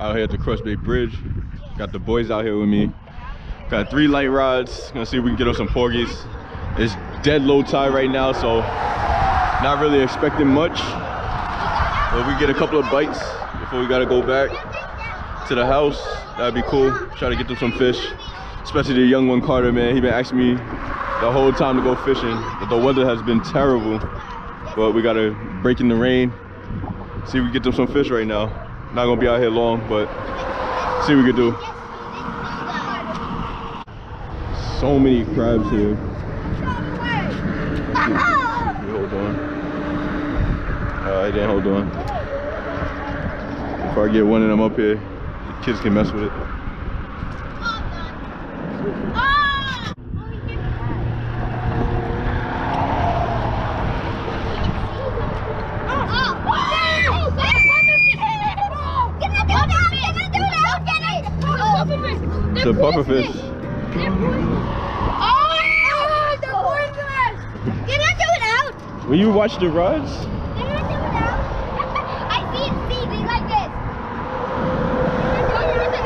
out here at the Cross Bay Bridge. Got the boys out here with me. Got three light rods. Gonna see if we can get on some porgies. It's dead low tide right now, so not really expecting much. But we get a couple of bites before we gotta go back to the house. That'd be cool. Try to get them some fish. Especially the young one, Karter, man. He been asking me the whole time to go fishing. But the weather has been terrible. But we gotta break in the rain. See if we get them some fish right now. Not gonna be out here long, but see what we can do. So many crabs here. You hold on. Alright, then hold on. If I get one of them up here, the kids can mess with it. It's a pufferfish. Oh, they're poisonous! They're not doing out! Will you watch the rods? They're not doing out. I see it seething like this.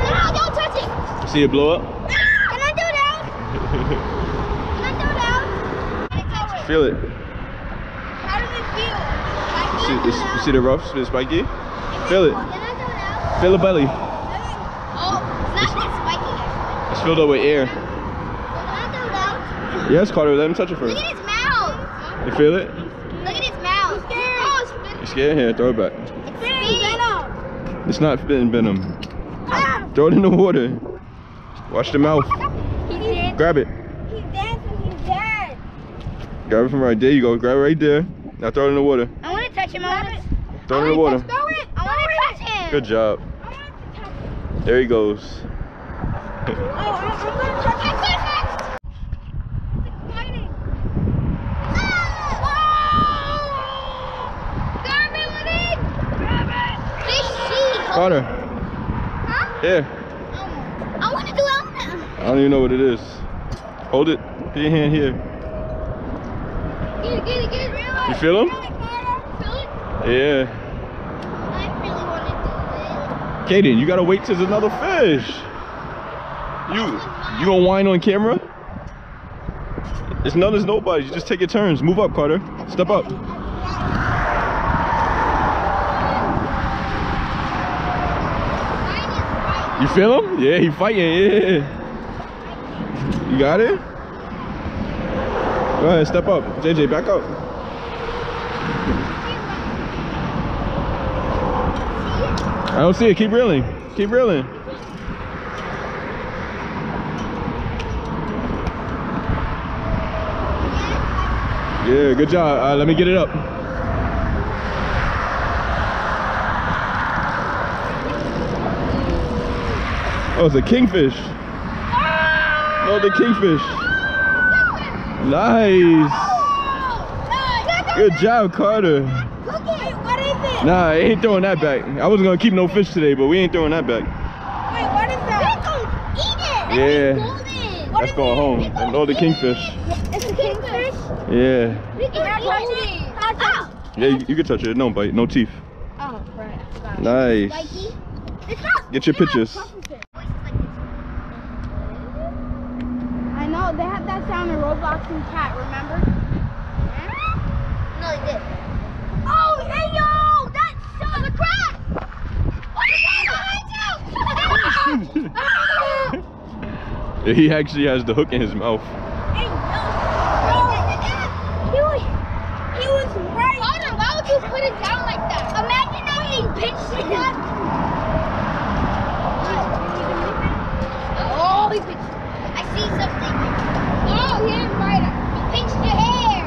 No, don't touch it! See it blow up? No! Can I do it out? Can I do it out? Can I touch it? Feel it. How does it feel? See, this, you see the rough, the spiky? Feel it. Feel the belly. Oh, it's not that spiky. It's filled up with air. Can I throw it out? Yes, Karter, let him touch it first. Look first. at its mouth. You feel it? Look at his mouth. Oh, it's spit- You scared? Here, throw it back. it's spitting. It's not spitting venom. Ah. Throw it in the water. Watch the mouth. He. Grab it. He's dancing. He's dead. Grab it from right there. You go. Grab it right there. Now throw it in the water. I want to touch him. I want to. Throw it in the water. Throw it. I want to touch him. Good job. I want to touch him. There he goes. Oh, I'm, I'm going to touch him. It's fighting. Grab it, Lenny. Grab it. Fishy. Karter, Huh? here. Oh, I want to do it. I don't even know what it is. Hold it. Put your hand here. Get it, get it, get it. You feel him? Feel it? Yeah. I really want to Kaden, you gotta wait till there's another fish. You you gonna whine on camera? It's none, there's nobody. You just take your turns. Move up, Karter. Step up. You feel him? Yeah, he fighting. Yeah. You got it? Go ahead, step up. JJ, back up. I don't see it. Keep reeling. Keep reeling. Yeah, good job. Uh, let me get it up. Oh, it's a kingfish. Oh, the kingfish. Nice. Good job, Karter. Look at what is it? Nah, I ain't throwing that back. I wasn't gonna keep no fish today, but we ain't throwing that back. Wait, what is that? Eat it. Yeah. Golden. That's going home. And all the kingfish. It's a kingfish. Yeah. Can I touch it? Ah. Yeah, you, you can touch it. No bite, no teeth. Oh, right. Nice. It's not. Get your pictures. I know they had that sound in Roblox and Cat. Remember? No, they did. Oh, hey yo, that's so the crab. What is that behind you? He actually has the hook in his mouth. Hey, no, no. He was, he was right. Connor, why would you put it down like that? Imagine that pinched it up. Oh, he pinched. I see something. Oh, he didn't bite it. He pinched your hair.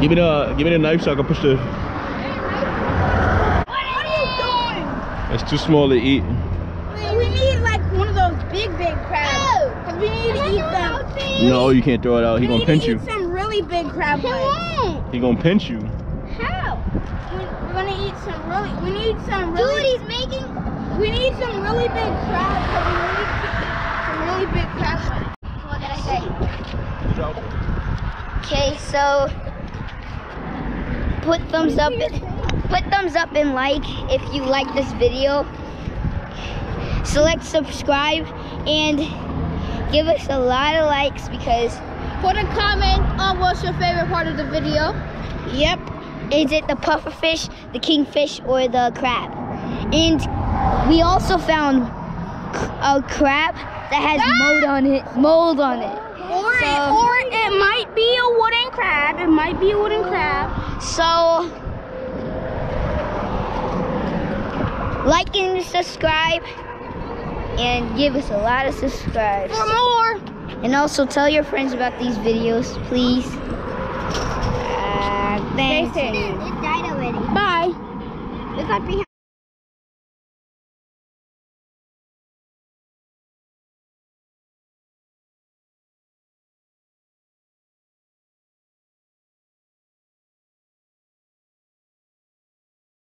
Give me the give me the knife so I can push the. What are you doing? It's too small to eat. We need like one of those big, big crabs. Oh. Because we need to eat them. No, you can't throw it out. He we gonna pinch to you. eat some really big crab legs. He gonna pinch you. How? We're gonna eat some really. We need some really. Dude, he's making. We need some really big crabs. So we need some really big crab legs. What did I say? Okay, so put thumbs up. Put thumbs up and like if you like this video. select subscribe and give us a lot of likes because Put a comment on what's your favorite part of the video. Yep. Is it the puffer fish, the kingfish, or the crab? And we also found a crab that has ah! mold on it. Mold on it. Or, it, or it might be a wooden crab. It might be a wooden crab. So, like and subscribe, and give us a lot of subscribes. For more. And also tell your friends about these videos, please. Thank Stay you. safe. It died already. Bye. Behind.